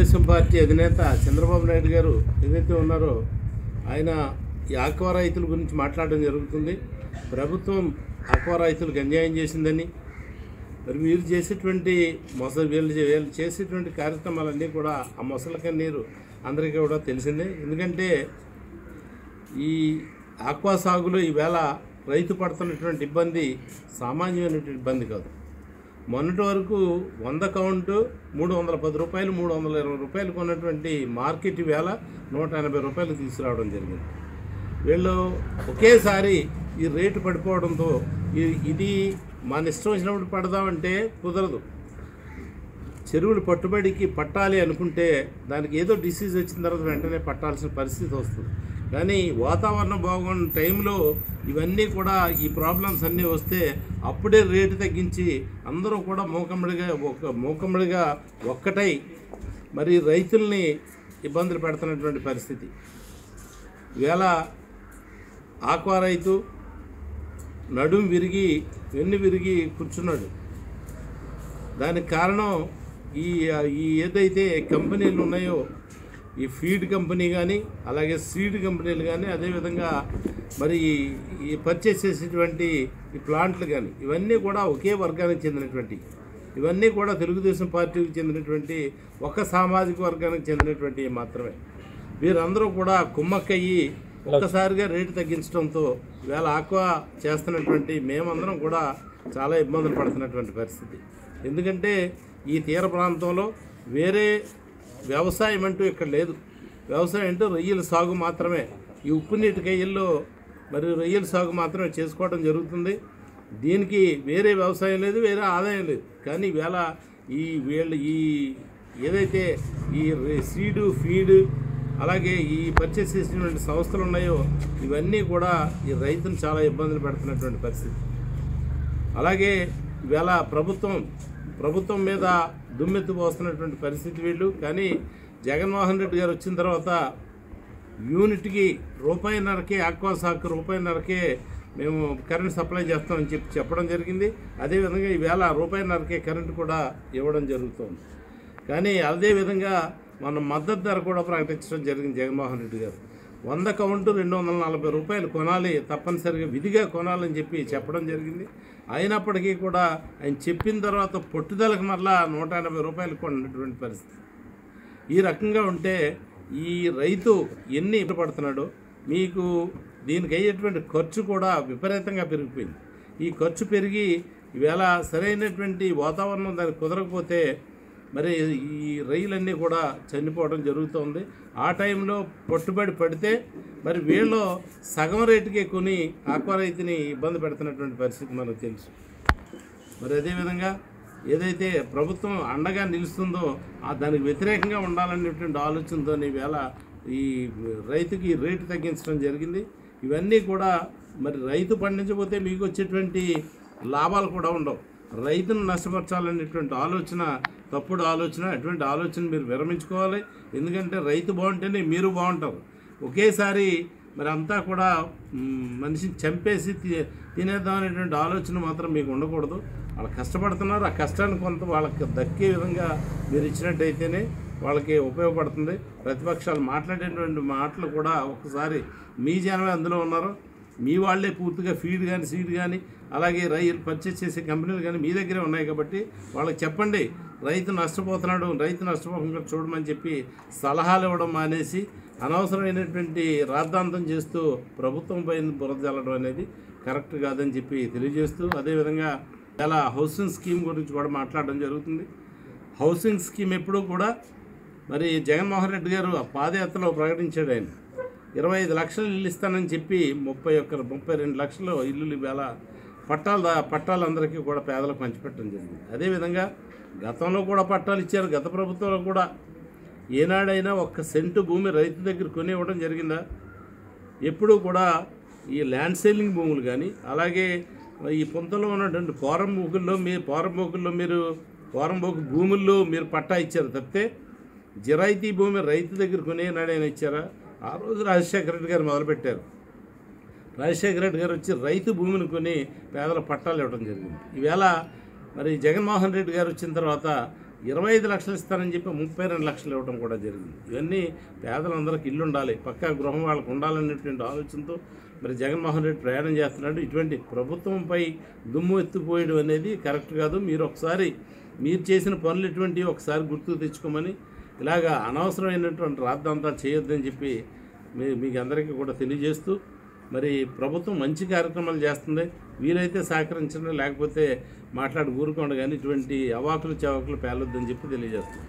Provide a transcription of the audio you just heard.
Telugu Desam party అధినేత చంద్రబాబు నాయుడు గారు ఏదైతే ఉన్నారో ఆయన ఈ ఆక్వా రైతుల గురించి మాట్లాడడం జరుగుతుంది. ప్రభుత్వం ఆక్వా రైతులకు అన్యాయం చేసిందని మరి మీరు చేసేటువంటి మొసలు వీళ్ళు చే- వీళ్ళు చేసేటువంటి కార్యక్రమాలన్నీ కూడా ఆ మొసల కన్నీరు అందరికీ కూడా తెలిసిందే. ఎందుకంటే ఈ ఆక్వా సాగులో ఈవేళ రైతు పడుతున్నటువంటి ఇబ్బంది సామాన్యమైనటువంటి ఇబ్బంది కాదు. మొన్నటి వరకు వంద కౌంటు మూడు వందల పది రూపాయలు మూడు వందల ఇరవై రూపాయలు కొన్నటువంటి మార్కెట్ వేళ నూట ఎనభై రూపాయలు తీసుకురావడం జరిగింది. వీళ్ళు ఒకేసారి ఈ రేటు పడిపోవడంతో ఇది మన ఇష్టం వచ్చినప్పుడు పడదామంటే కుదరదు. చెరువులు పట్టుబడికి పట్టాలి అనుకుంటే దానికి ఏదో డిసీజ్ వచ్చిన తర్వాత వెంటనే పట్టాల్సిన పరిస్థితి వస్తుంది. కానీ వాతావరణం బాగున్న టైంలో ఇవన్నీ కూడా ఈ ప్రాబ్లమ్స్ అన్నీ వస్తే అప్పుడే రేటు తగ్గించి అందరూ కూడా మూకమ్మడిగా ఒక మూకమ్మడిగా ఒక్కటై మరి రైతుల్ని ఇబ్బందులు పెడుతున్నటువంటి పరిస్థితి. ఇవాళ ఆక్వా రైతు నడుం విరిగి వెన్ను విరిగి కూర్చున్నాడు. దానికి కారణం ఈ ఈ ఏదైతే కంపెనీలు ఉన్నాయో ఈ ఫీడ్ కంపెనీ కానీ అలాగే సీడ్ కంపెనీలు కానీ అదేవిధంగా మరి ఈ- పర్చేస్ చేసేటువంటి ఈ ప్లాంట్లు కానీ ఇవన్నీ కూడా ఒకే వర్గానికి చెందినటువంటి ఇవన్నీ కూడా తెలుగుదేశం పార్టీకి చెందినటువంటి ఒక సామాజిక వర్గానికి చెందినటువంటి మాత్రమే. వీరందరూ కూడా కుమ్మక్కయ్యి ఒక్కసారిగా రేటు తగ్గించడంతో వేళ ఆక్వా చేస్తున్నటువంటి మేమందరం కూడా చాలా ఇబ్బందులు పడుతున్నటువంటి పరిస్థితి. ఎందుకంటే ఈ తీర ప్రాంతంలో వేరే వ్యవసాయం అంటూ ఇక్కడ లేదు. వ్యవసాయం అంటే రొయ్యల సాగు మాత్రమే. ఈ ఉప్పు నీటి కయ్యల్లో మరి రొయ్యల సాగు మాత్రమే చేసుకోవడం జరుగుతుంది. దీనికి వేరే వ్యవసాయం లేదు వేరే ఆదాయం లేదు. కానీ వేళ ఈ వీళ్ళ ఈ ఏదైతే ఈ సీడు ఫీడు అలాగే ఈ పర్చేస్ చేసినటువంటి సంస్థలు ఉన్నాయో ఇవన్నీ కూడా ఈ రైతును చాలా ఇబ్బందులు పెడుతున్నటువంటి పరిస్థితి. అలాగే వేళ ప్రభుత్వం ప్రభుత్వం మీద దుమ్మెత్తిపోస్తున్నటువంటి పరిస్థితి వీళ్ళు. కానీ జగన్మోహన్ రెడ్డి గారు వచ్చిన తర్వాత యూనిట్కి రూపాయిన్నరకే ఆక్వా సాకు రూపాయిన్నరకే మేము కరెంట్ సప్లై చేస్తామని చెప్పి చెప్పడం జరిగింది. అదేవిధంగా ఈవేళ రూపాయిన్నరకే కరెంటు కూడా ఇవ్వడం జరుగుతుంది. కానీ అదేవిధంగా మన మద్దతు ధర కూడా ప్రకటించడం జరిగింది జగన్మోహన్ రెడ్డి గారు. వంద కౌంటు రెండు వందల నలభై రూపాయలు కొనాలి తప్పనిసరిగా విధిగా కొనాలని చెప్పి చెప్పడం జరిగింది. అయినప్పటికీ కూడా ఆయన చెప్పిన తర్వాత పట్టుదలకు మరలా నూట ఎనభై రూపాయలు కొన్నటువంటి పరిస్థితి. ఈ రకంగా ఉంటే ఈ రైతు ఎన్ని ఇబ్బంది మీకు దీనికి అయ్యేటువంటి ఖర్చు కూడా విపరీతంగా పెరిగిపోయింది. ఈ ఖర్చు పెరిగి ఈవేళ సరైనటువంటి వాతావరణం దానికి కుదరకపోతే మరి ఈ రైలన్నీ కూడా చనిపోవడం జరుగుతుంది. ఆ టైంలో పట్టుబడి పడితే మరి వీళ్ళు సగం రేటుకే కొని ఆక్వా రైతుని ఇబ్బంది పెడుతున్నటువంటి పరిస్థితి మనకు తెలుసు. మరి అదేవిధంగా ఏదైతే ప్రభుత్వం అండగా నిలుస్తుందో ఆ దానికి వ్యతిరేకంగా ఉండాలనేటువంటి ఆలోచనతో ఈవేళ ఈ రైతుకి రేటు తగ్గించడం జరిగింది. ఇవన్నీ కూడా మరి రైతు పండించకపోతే మీకు వచ్చేటువంటి లాభాలు కూడా ఉండవు. రైతును నష్టపరచాలనేటువంటి ఆలోచన తప్పుడు ఆలోచన అటువంటి ఆలోచన మీరు విరమించుకోవాలి. ఎందుకంటే రైతు బాగుంటేనే మీరు బాగుంటారు. ఒకేసారి మరి అంతా కూడా మనిషిని చంపేసి తి- తినేద్దాం అనేటువంటి ఆలోచన మాత్రం మీకు ఉండకూడదు. వాళ్ళు కష్టపడుతున్నారు. ఆ కష్టాన్ని కొంత వాళ్ళకి దక్కే విధంగా మీరు ఇచ్చినట్టయితేనే వాళ్ళకి ఉపయోగపడుతుంది. ప్రతిపక్షాలు మాట్లాడేటువంటి మాటలు కూడా ఒకసారి మీ జనమే అందులో ఉన్నారు. మీ వాళ్ళే పూర్తిగా ఫీడ్ కానీ సీడ్ కానీ అలాగే రైలు పర్చేస్ చేసే కంపెనీలు కానీ మీ దగ్గరే ఉన్నాయి కాబట్టి వాళ్ళకి చెప్పండి. రైతు నష్టపోతున్నాడు రైతు నష్టపోకుండా చూడమని చెప్పి సలహాలు ఇవ్వడం మానేసి అనవసరమైనటువంటి రాద్ధాంతం చేస్తూ ప్రభుత్వం పైన బురద అనేది కరెక్ట్ కాదని చెప్పి తెలియజేస్తూ అదేవిధంగా చాలా హౌసింగ్ స్కీమ్ గురించి కూడా మాట్లాడడం జరుగుతుంది. హౌసింగ్ స్కీమ్ ఎప్పుడూ కూడా మరి జగన్మోహన్ రెడ్డి గారు ఆ పాదయాత్రలో ప్రకటించాడు ఆయన. ఇరవై ఐదు లక్షలు ఇల్లు ఇస్తానని చెప్పి ముప్పై ఒక్క ముప్పై రెండు లక్షలు ఇల్లులు ఇవాళ పట్టాలు పట్టాలందరికీ కూడా పేదలకు పంచిపెట్టడం జరిగింది. అదేవిధంగా గతంలో కూడా పట్టాలు ఇచ్చారు గత ప్రభుత్వంలో కూడా. ఏనాడైనా ఒక్క సెంటు భూమి రైతు దగ్గర కొని ఇవ్వడం జరిగిందా? ఎప్పుడూ కూడా ఈ ల్యాండ్ సేలింగ్ భూములు కానీ అలాగే ఈ పొంతలో ఉన్నటువంటి పోరంబోకుల్లో మీ పోరంబోకుల్లో మీరు పోరంబోకు భూముల్లో మీరు పట్టా ఇచ్చారు తప్పితే జిరాయితీ భూమి రైతు దగ్గర కొనేనాడైనా ఇచ్చారా? ఆ రోజు రాజశేఖర రెడ్డి గారు మొదలుపెట్టారు. రాజశేఖర రెడ్డి గారు వచ్చి రైతు భూమిని కొని పేదల పట్టాలు ఇవ్వడం జరిగింది. ఈవేళ మరి జగన్మోహన్ రెడ్డి గారు వచ్చిన తర్వాత ఇరవై ఐదు లక్షలు ఇస్తారని చెప్పి ముప్పై రెండు లక్షలు ఇవ్వడం కూడా జరిగింది. ఇవన్నీ పేదలందరికీ ఇల్లు ఉండాలి పక్కా గృహం వాళ్ళకు ఉండాలనేటువంటి ఆలోచనతో మరి జగన్మోహన్ రెడ్డి ప్రయాణం చేస్తున్నాడు. ఇటువంటి ప్రభుత్వంపై దుమ్ము ఎత్తుపోయడం అనేది కరెక్ట్ కాదు. మీరు ఒకసారి మీరు చేసిన పనులు ఎటువంటివి ఒకసారి గుర్తుకు తెచ్చుకోమని ఇలాగా అనవసరమైనటువంటి రాద్దంతా చేయొద్దని చెప్పి మీ మీకు అందరికీ కూడా తెలియజేస్తూ మరి ప్రభుత్వం మంచి కార్యక్రమాలు చేస్తుంది. వీలైతే సహకరించండి లేకపోతే మాట్లాడి ఊరుకోండి కానీ ఇటువంటి అవాకులు చవాకులు పేలొద్దని చెప్పి తెలియజేస్తుంది